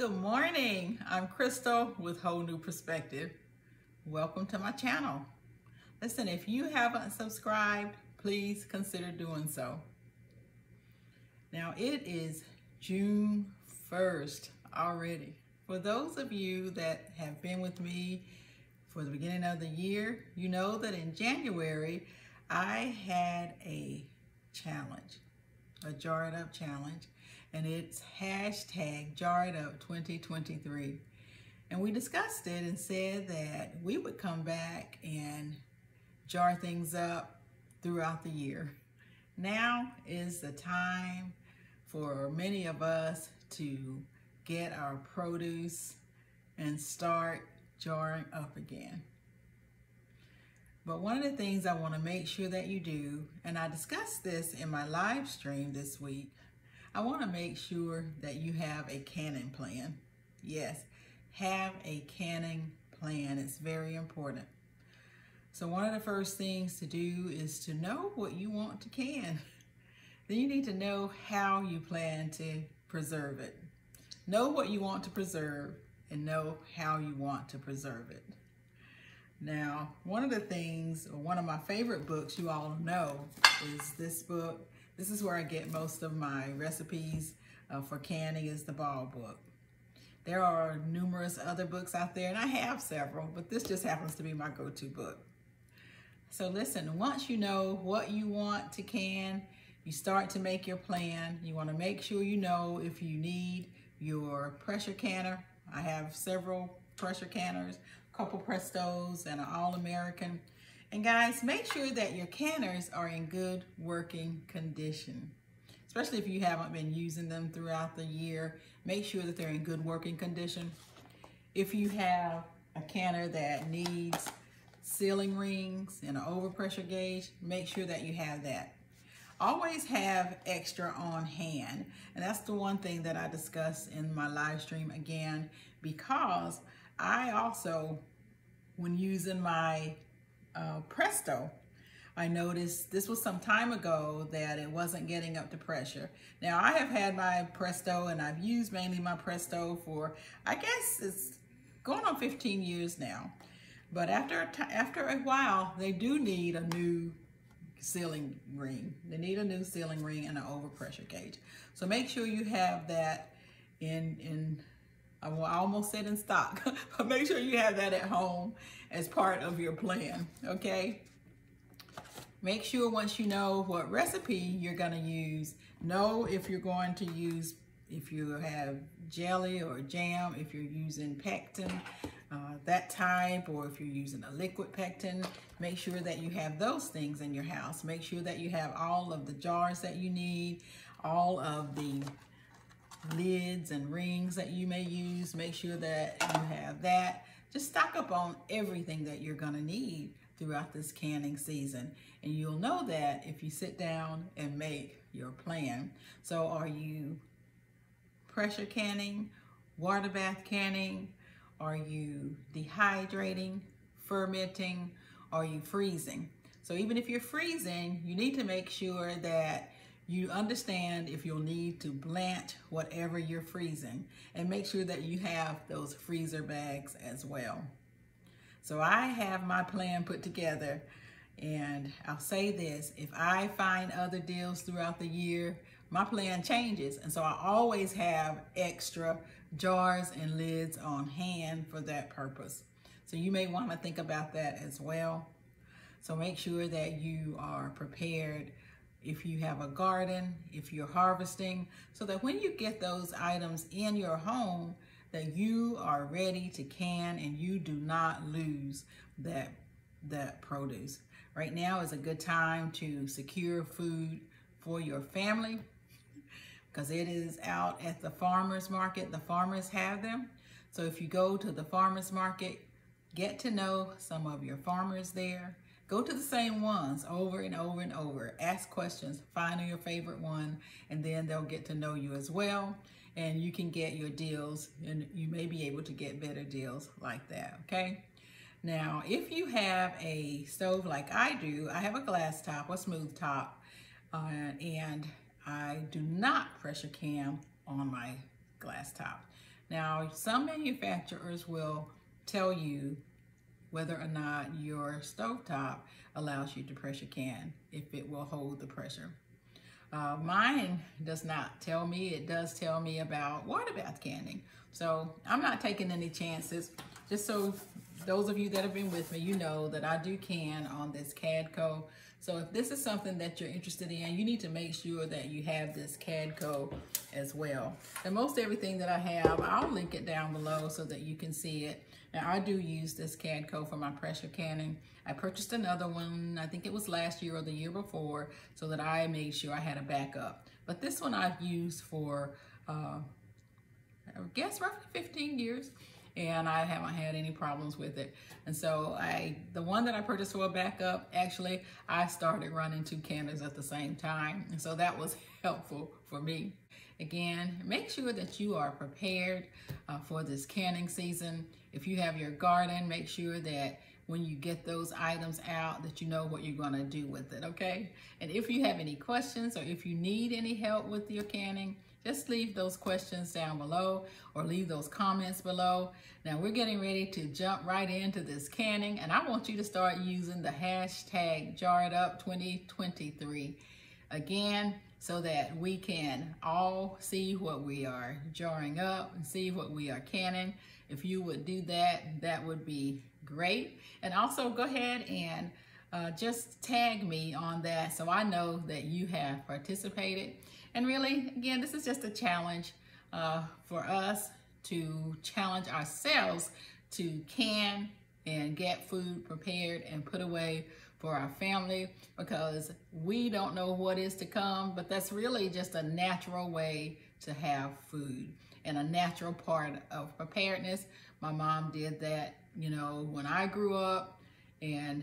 Good morning. I'm Crystal with Whole New Perspective. Welcome to my channel. Listen, if you haven't subscribed, please consider doing so. Now it is June 1st already. For those of you that have been with me for the beginning of the year, you know that in January, I had a challenge, a Jar It Up challenge and it's hashtag Jar It Up 2023. And we discussed it and said that we would come back and jar things up throughout the year. Now is the time for many of us to get our produce and start jarring up again. But one of the things I want to make sure that you do, and I discussed this in my live stream this week, I want to make sure that you have a canning plan. Yes, have a canning plan. It's very important. So one of the first things to do is to know what you want to can. Then you need to know how you plan to preserve it. Know what you want to preserve and know how you want to preserve it. Now, one of the things, one of my favorite books you all know is this book, this is where I get most of my recipes uh, for canning is the Ball book. There are numerous other books out there, and I have several, but this just happens to be my go-to book. So listen, once you know what you want to can, you start to make your plan. You want to make sure you know if you need your pressure canner. I have several pressure canners, a couple Prestos, and an All-American. And guys, make sure that your canners are in good working condition. Especially if you haven't been using them throughout the year, make sure that they're in good working condition. If you have a canner that needs sealing rings and an overpressure gauge, make sure that you have that. Always have extra on hand. And that's the one thing that I discuss in my live stream again, because I also, when using my uh, Presto, I noticed this was some time ago that it wasn't getting up to pressure. Now I have had my Presto and I've used mainly my Presto for, I guess it's going on 15 years now. But after a, after a while, they do need a new sealing ring. They need a new sealing ring and an overpressure gauge. So make sure you have that in, in I almost said in stock, but make sure you have that at home as part of your plan, okay? Make sure once you know what recipe you're gonna use, know if you're going to use, if you have jelly or jam, if you're using pectin, uh, that type, or if you're using a liquid pectin, make sure that you have those things in your house. Make sure that you have all of the jars that you need, all of the lids and rings that you may use. Make sure that you have that. Just stock up on everything that you're gonna need throughout this canning season. And you'll know that if you sit down and make your plan. So are you pressure canning, water bath canning? Are you dehydrating, fermenting? Are you freezing? So even if you're freezing, you need to make sure that you understand if you'll need to blanch whatever you're freezing and make sure that you have those freezer bags as well. So I have my plan put together and I'll say this, if I find other deals throughout the year, my plan changes. And so I always have extra jars and lids on hand for that purpose. So you may want to think about that as well. So make sure that you are prepared if you have a garden, if you're harvesting, so that when you get those items in your home, that you are ready to can and you do not lose that, that produce. Right now is a good time to secure food for your family because it is out at the farmer's market. The farmers have them. So if you go to the farmer's market, get to know some of your farmers there Go to the same ones over and over and over. Ask questions, find your favorite one, and then they'll get to know you as well. And you can get your deals, and you may be able to get better deals like that, okay? Now, if you have a stove like I do, I have a glass top, a smooth top, uh, and I do not pressure can on my glass top. Now, some manufacturers will tell you whether or not your stovetop allows you to pressure can, if it will hold the pressure. Uh, mine does not tell me. It does tell me about water bath canning. So I'm not taking any chances. Just so those of you that have been with me, you know that I do can on this Cadco. So if this is something that you're interested in, you need to make sure that you have this Cadco as well. And most everything that I have, I'll link it down below so that you can see it. Now I do use this Cadco for my pressure canning. I purchased another one, I think it was last year or the year before, so that I made sure I had a backup. But this one I've used for, uh, I guess roughly 15 years and I haven't had any problems with it. And so I, the one that I purchased for a backup, actually, I started running two canners at the same time. And so that was helpful for me. Again, make sure that you are prepared uh, for this canning season. If you have your garden, make sure that when you get those items out that you know what you're going to do with it, okay? And if you have any questions or if you need any help with your canning, just leave those questions down below or leave those comments below. Now we're getting ready to jump right into this canning and I want you to start using the hashtag JarItUp2023 again so that we can all see what we are jarring up and see what we are canning. If you would do that, that would be great. And also go ahead and uh, just tag me on that so I know that you have participated. And really, again, this is just a challenge uh, for us to challenge ourselves to can and get food prepared and put away for our family because we don't know what is to come, but that's really just a natural way to have food and a natural part of preparedness. My mom did that, you know, when I grew up, and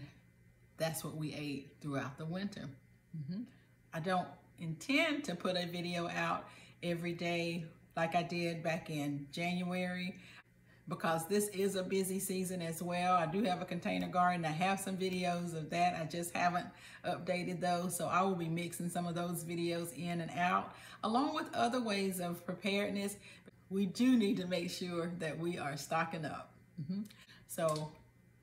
that's what we ate throughout the winter. Mm -hmm. I don't intend to put a video out every day like I did back in January because this is a busy season as well. I do have a container garden. I have some videos of that. I just haven't updated those. So I will be mixing some of those videos in and out along with other ways of preparedness. We do need to make sure that we are stocking up. Mm -hmm. So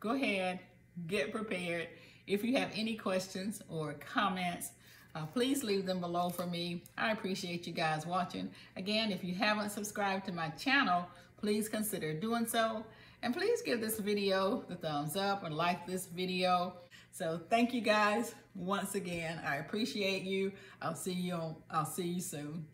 go ahead, get prepared. If you have any questions or comments, uh, please leave them below for me. I appreciate you guys watching. Again, if you haven't subscribed to my channel, please consider doing so. And please give this video the thumbs up and like this video. So thank you guys once again. I appreciate you. I'll see you on, I'll see you soon.